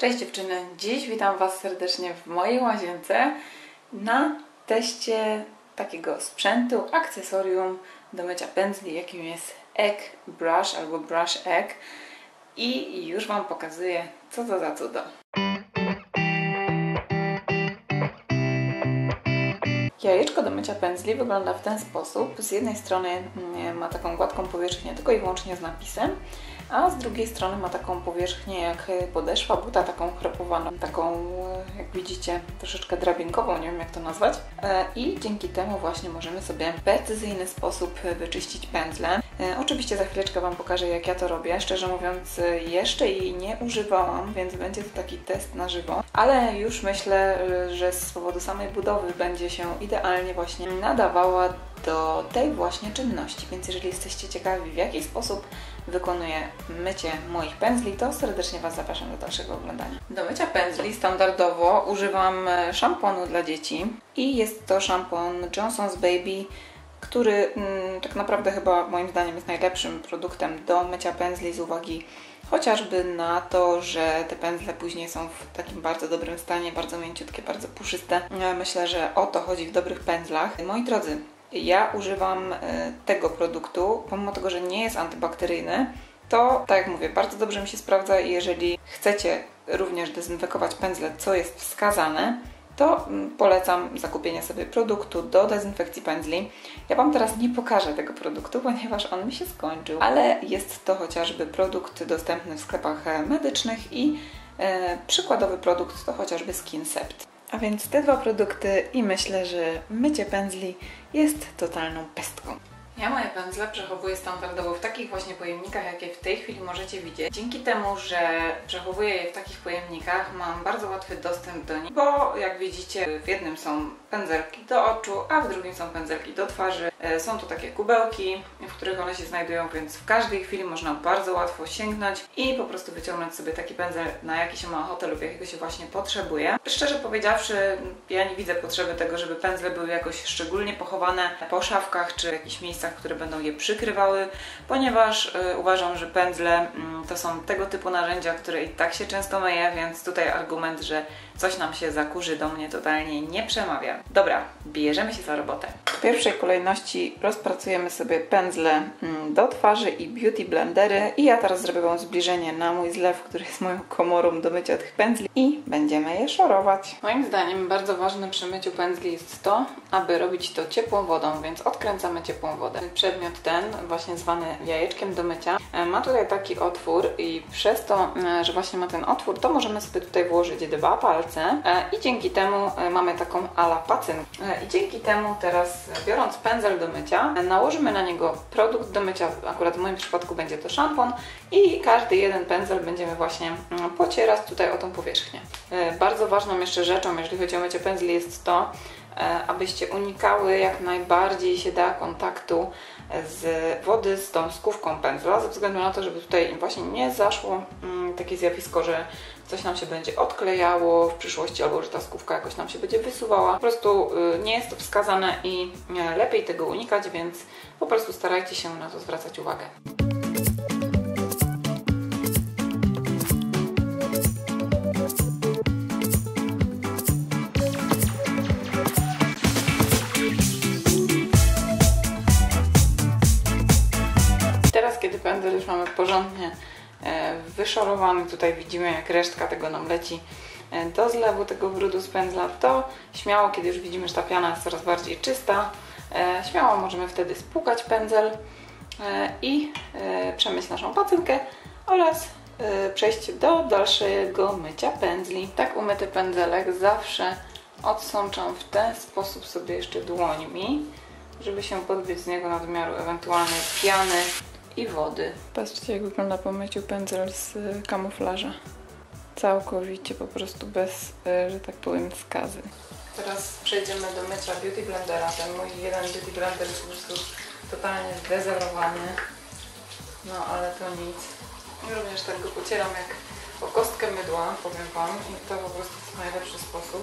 Cześć dziewczyny, dziś witam Was serdecznie w mojej łazience na teście takiego sprzętu, akcesorium do mycia pędzli, jakim jest Egg Brush albo Brush Egg i już Wam pokazuję, co to za cudo. Jajeczko do mycia pędzli wygląda w ten sposób. Z jednej strony mm, ma taką gładką powierzchnię tylko i wyłącznie z napisem, a z drugiej strony ma taką powierzchnię jak podeszwa buta, taką chrapowaną, taką e, jak widzicie troszeczkę drabinkową, nie wiem jak to nazwać. E, I dzięki temu właśnie możemy sobie w precyzyjny sposób wyczyścić pędzle. E, oczywiście za chwileczkę Wam pokażę jak ja to robię. Szczerze mówiąc jeszcze jej nie używałam, więc będzie to taki test na żywo, ale już myślę, że z powodu samej budowy będzie się idealnie właśnie nadawała do tej właśnie czynności. Więc jeżeli jesteście ciekawi w jaki sposób wykonuję mycie moich pędzli, to serdecznie Was zapraszam do dalszego oglądania. Do mycia pędzli standardowo używam e, szamponu dla dzieci i jest to szampon Johnson's Baby, który mm, tak naprawdę chyba moim zdaniem jest najlepszym produktem do mycia pędzli z uwagi chociażby na to, że te pędzle później są w takim bardzo dobrym stanie, bardzo mięciutkie, bardzo puszyste. Myślę, że o to chodzi w dobrych pędzlach. Moi drodzy, ja używam e, tego produktu, pomimo tego, że nie jest antybakteryjny, to tak jak mówię, bardzo dobrze mi się sprawdza i jeżeli chcecie również dezynfekować pędzle, co jest wskazane, to mm, polecam zakupienie sobie produktu do dezynfekcji pędzli. Ja Wam teraz nie pokażę tego produktu, ponieważ on mi się skończył, ale jest to chociażby produkt dostępny w sklepach e, medycznych i e, przykładowy produkt to chociażby Skincept. A więc te dwa produkty i myślę, że mycie pędzli jest totalną pestką. Ja moje pędzle przechowuję standardowo w takich właśnie pojemnikach, jakie w tej chwili możecie widzieć. Dzięki temu, że przechowuję je w takich pojemnikach, mam bardzo łatwy dostęp do nich, bo jak widzicie, w jednym są pędzelki do oczu, a w drugim są pędzelki do twarzy. E, są tu takie kubełki, w których one się znajdują, więc w każdej chwili można bardzo łatwo sięgnąć i po prostu wyciągnąć sobie taki pędzel, na jaki się ma ochotę lub jakiego się właśnie potrzebuje. Szczerze powiedziawszy, ja nie widzę potrzeby tego, żeby pędzle były jakoś szczególnie pochowane po szafkach czy jakichś miejscach, które będą je przykrywały, ponieważ y, uważam, że pędzle y, to są tego typu narzędzia, które i tak się często myje, więc tutaj argument, że coś nam się zakurzy do mnie totalnie nie przemawia. Dobra, bierzemy się za robotę. W pierwszej kolejności rozpracujemy sobie pędzle mm, do twarzy i beauty blendery i ja teraz zrobię Wam zbliżenie na mój zlew, który jest moją komorą do mycia tych pędzli i będziemy je szorować. Moim zdaniem bardzo ważne przy myciu pędzli jest to, aby robić to ciepłą wodą, więc odkręcamy ciepłą wodę. Przedmiot ten, właśnie zwany jajeczkiem do mycia, e, ma tutaj taki otwór i przez to, e, że właśnie ma ten otwór, to możemy sobie tutaj włożyć dwa palce e, i dzięki temu mamy taką ala pacynkę. I dzięki temu teraz biorąc pędzel do mycia, nałożymy na niego produkt do mycia, akurat w moim przypadku będzie to szampon i każdy jeden pędzel będziemy właśnie mm, pocierać tutaj o tą powierzchnię. E, bardzo ważną jeszcze rzeczą, jeżeli chodzi o mycie pędzli jest to, abyście unikały jak najbardziej się da kontaktu z wody z tą skówką pędzla, ze względu na to, żeby tutaj właśnie nie zaszło mm, takie zjawisko, że coś nam się będzie odklejało w przyszłości, albo że ta skówka jakoś nam się będzie wysuwała. Po prostu y, nie jest to wskazane i y, lepiej tego unikać, więc po prostu starajcie się na to zwracać uwagę. Mamy porządnie E, wyszorowany. Tutaj widzimy, jak resztka tego nam leci e, do zlewu tego brudu z pędzla, to śmiało, kiedy już widzimy, że ta piana jest coraz bardziej czysta, e, śmiało możemy wtedy spłukać pędzel i przemyć naszą pacynkę oraz przejść do dalszego mycia pędzli. Tak umyty pędzelek zawsze odsączam w ten sposób sobie jeszcze dłońmi, żeby się pozbyć z niego nadmiaru ewentualnej piany i wody. Patrzcie jak wygląda po myciu pędzel z y, kamuflaża. Całkowicie po prostu bez, y, że tak powiem, skazy. Teraz przejdziemy do mycia Beauty Blendera. Ten mój jeden Beauty Blender jest po prostu totalnie zdezerowany. No ale to nic. I również tak go pocieram jak o kostkę mydła, powiem Wam. I to po prostu jest najlepszy sposób.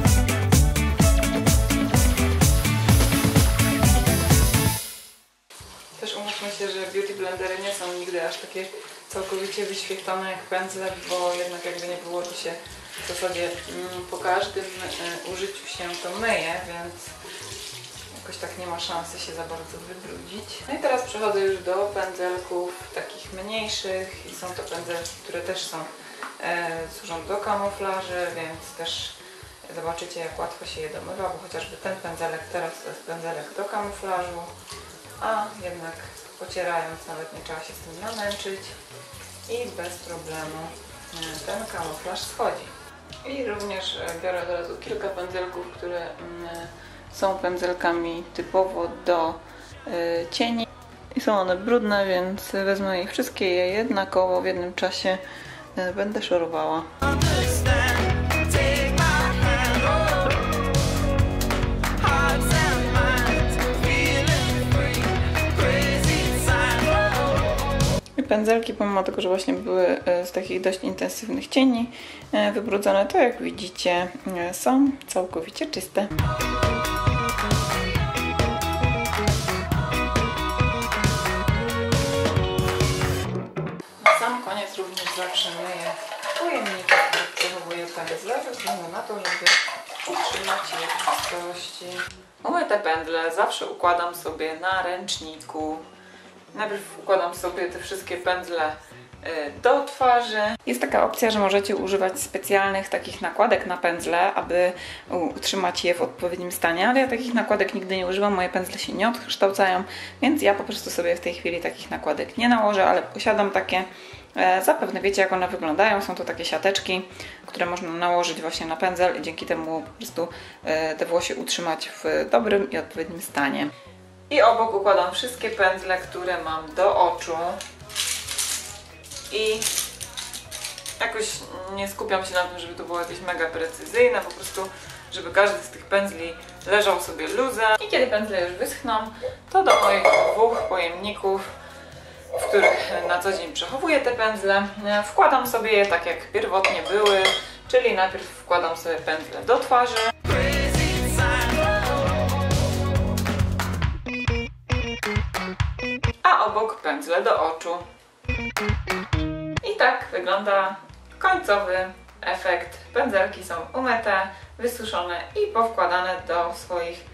Umówmy się, że beauty blendery nie są nigdy aż takie całkowicie wyświetlone jak pędzle, bo jednak jakby nie było to się w zasadzie mm, po każdym e, użyciu się to myje, więc jakoś tak nie ma szansy się za bardzo wybrudzić. No i teraz przechodzę już do pędzelków takich mniejszych i są to pędzelki, które też są e, służą do kamuflaży, więc też zobaczycie jak łatwo się je domywa, bo chociażby ten pędzelek teraz to jest pędzelek do kamuflażu, a jednak pocierając nawet nie trzeba się z tym namęczyć i bez problemu e, ten kamuflaż schodzi. I również e, biorę od razu kilka pędzelków, które mm, są pędzelkami typowo do y, cieni i są one brudne, więc wezmę je wszystkie je jednakowo w jednym czasie będę szorowała. Pędzelki, pomimo tego, że właśnie były e, z takich dość intensywnych cieni e, wybrudzone, to jak widzicie e, są całkowicie czyste. Na sam koniec również zawsze myję pojemniki, które przechowuję pędzle, ze względu na to, żeby utrzymać je w czystości. Umyte pędzle zawsze układam sobie na ręczniku Najpierw układam sobie te wszystkie pędzle y, do twarzy. Jest taka opcja, że możecie używać specjalnych takich nakładek na pędzle, aby utrzymać je w odpowiednim stanie, ale ja takich nakładek nigdy nie używam, moje pędzle się nie odkształcają, więc ja po prostu sobie w tej chwili takich nakładek nie nałożę, ale posiadam takie. E, zapewne wiecie, jak one wyglądają. Są to takie siateczki, które można nałożyć właśnie na pędzel i dzięki temu po prostu e, te włosy utrzymać w dobrym i odpowiednim stanie. I obok układam wszystkie pędzle, które mam do oczu. I jakoś nie skupiam się na tym, żeby to było jakieś mega precyzyjne, po prostu żeby każdy z tych pędzli leżał sobie luzem. I kiedy pędzle już wyschną, to do moich dwóch pojemników, w których na co dzień przechowuję te pędzle, wkładam sobie je tak jak pierwotnie były, czyli najpierw wkładam sobie pędzle do twarzy, obok pędzle do oczu. I tak wygląda końcowy efekt. Pędzelki są umyte, wysuszone i powkładane do swoich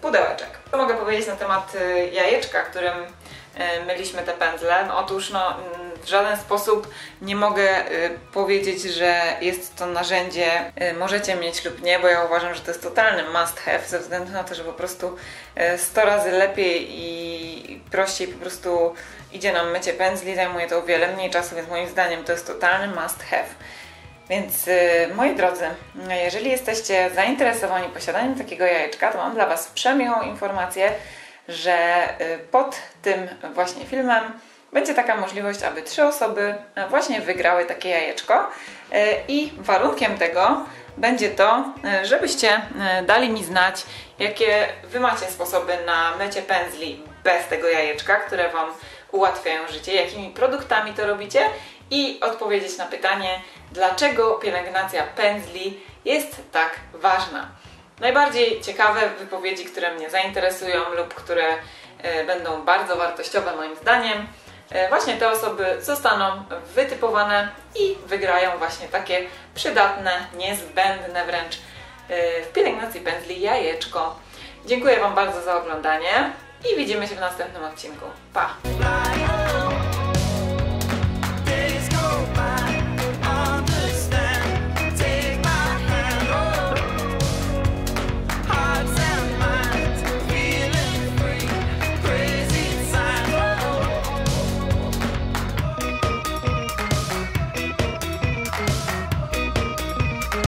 pudełeczek. Co mogę powiedzieć na temat y, jajeczka, którym y, myliśmy te pędzle? No, otóż no, w żaden sposób nie mogę y, powiedzieć, że jest to narzędzie możecie mieć lub nie, bo ja uważam, że to jest totalny must have ze względu na to, że po prostu 100 razy lepiej i prościej po prostu idzie nam mycie pędzli, zajmuje to o wiele mniej czasu, więc moim zdaniem to jest totalny must have. Więc yy, moi drodzy, jeżeli jesteście zainteresowani posiadaniem takiego jajeczka, to mam dla Was przemiłą informację, że yy, pod tym właśnie filmem będzie taka możliwość, aby trzy osoby właśnie wygrały takie jajeczko yy, i warunkiem tego będzie to, yy, żebyście dali mi znać, jakie Wy macie sposoby na mycie pędzli bez tego jajeczka, które Wam ułatwiają życie, jakimi produktami to robicie i odpowiedzieć na pytanie, dlaczego pielęgnacja pędzli jest tak ważna. Najbardziej ciekawe wypowiedzi, które mnie zainteresują lub które e, będą bardzo wartościowe moim zdaniem, e, właśnie te osoby zostaną wytypowane i wygrają właśnie takie przydatne, niezbędne wręcz e, w pielęgnacji pędzli jajeczko. Dziękuję Wam bardzo za oglądanie i widzimy się w następnym odcinku. Pa!